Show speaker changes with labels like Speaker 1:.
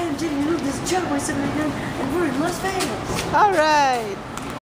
Speaker 1: I am Jenny Luke. This is Chuck. We're and we're in Las Vegas.
Speaker 2: All right.